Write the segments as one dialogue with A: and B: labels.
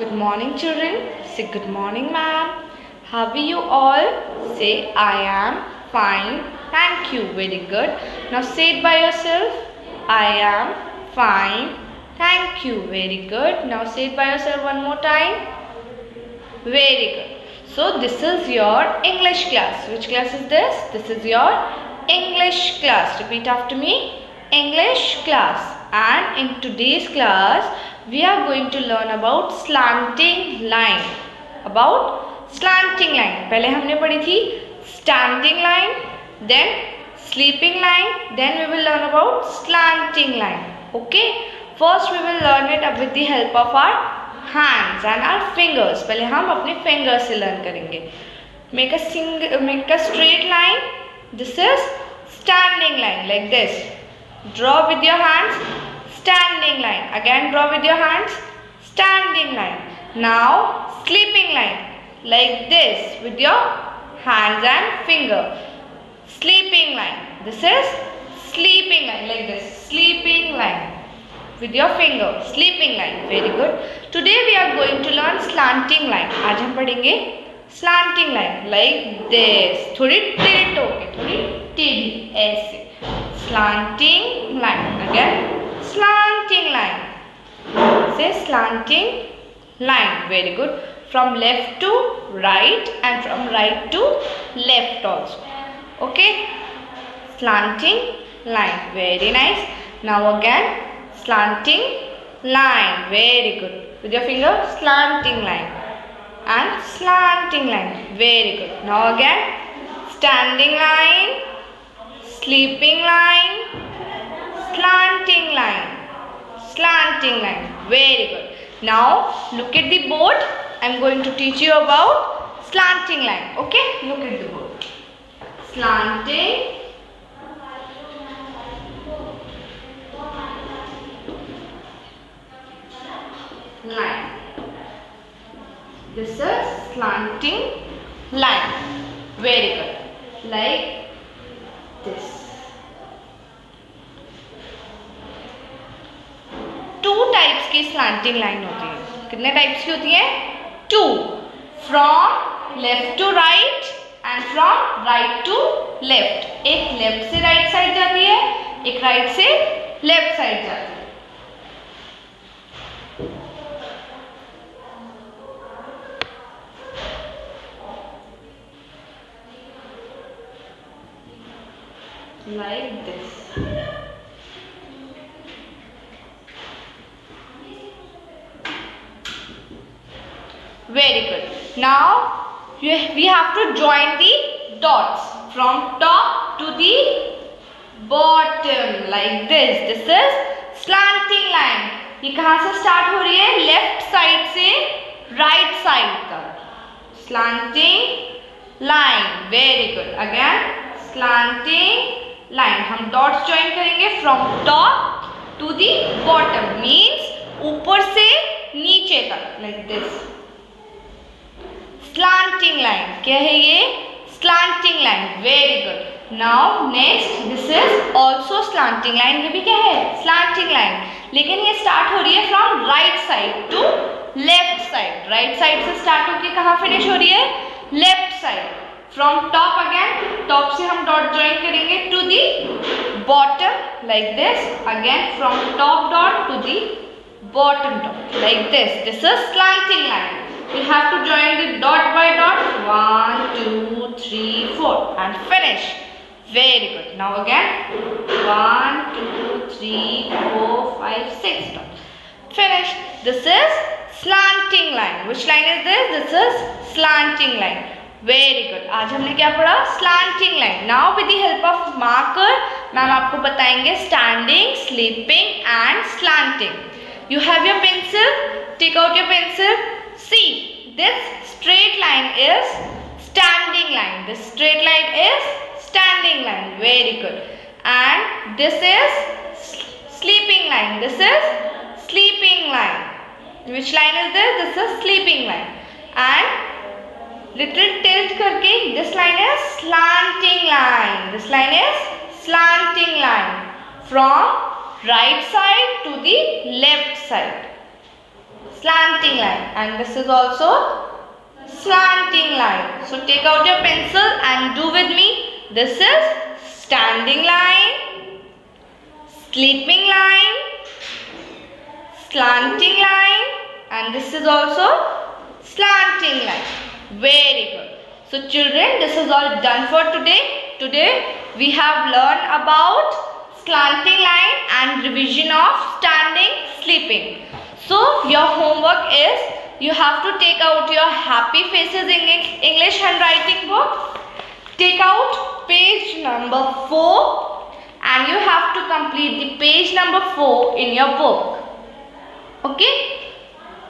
A: Good morning, children. Say good morning, ma'am. How are you all? Say I am fine. Thank you. Very good. Now say it by yourself. I am fine. Thank you. Very good. Now say it by yourself one more time. Very good. So this is your English class. Which class is this? This is your English class. Repeat after me. English class. And in today's class, we are going to learn about slanting line. About slanting line. पहले हमने पढ़ी थी standing line, then sleeping line, then we will learn about slanting line. Okay? First we will learn it with the help of our hands and our fingers. पहले हम अपने fingers से learn करेंगे. Make a sing, make a straight line. This is standing line like this. Draw with your hands. Standing line. Again draw with your hands. Standing line. Now sleeping line. Like this with your hands and finger. Sleeping line. This is sleeping line like this. Sleeping line. With your finger. Sleeping line. Very good. Today we are going to learn slanting line. आज हम पढ़ेंगे slanting line like this. थोड़ी tilt होके थोड़ी टेढ़ी ऐसे. Slanting line. Again slanting line. Say slanting line. Very good. From left to right and from right to left also. Okay. Slanting line. Very nice. Now again slanting line. Very good. With your finger slanting line. And slanting line. Very good. Now again standing line. Sleeping line. Slanting line. Slanting line. Very good. Now look at the board. I'm going to teach you about slanting line. Okay? Look at the board. Slanting line. This is slanting line. Very good. Like की slanting line होती है। कितने types की होती है? Two from left to right and from right to left एक left से right right side जाती है, एक राइट right से लेफ़्ट साइड जाती है। Like this. Very good. Now we have to join the dots from top to the bottom, like this. This is slanting line. ये कहाँ से स्टार्ट हो रही है? लेफ़्ट साइड से राइट साइड तक. Slanting line very good again slanting line हम dots join करेंगे from top to the bottom means ऊपर से नीचे तक लाइक दिस slanting line क्या है ये slanting line very good now next this is also slanting line ये भी क्या है slanting line लेकिन ये start हो रही है from right side to left side right side से start होके कहाँ finish हो रही है left side from top again top से हम dot join करेंगे to the bottom like this again from top dot to the bottom dot like this this is slanting line we have to join the dot by dot one two three four and finish very good now again one two three four five six dot finish this is slanting line which line is this this is slanting line very good आज हमने क्या पढ़ा slanting line now with the help of marker ma'am आपको बताएंगे standing sleeping and slanting you have your pencil take out your pencil see this straight line is standing line this straight line is standing line very good and this is sleeping line this is sleeping line which line is this this is sleeping line and little tilt करके this line is slanting line this line is slanting line from right side to the left side slanting line and this is also slanting line. So take out your pencil and do with me. This is standing line, sleeping line, slanting line and this is also slanting line. Very good. So children, this is all done for today. Today we have learned about slanting line and revision of standing, sleeping. So your homework is you have to take out your happy faces in English handwriting book. Take out page number 4 and you have to complete the page number 4 in your book. Okay.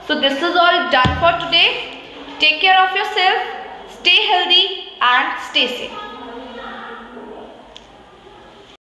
A: So this is all done for today. Take care of yourself. Stay healthy and stay safe.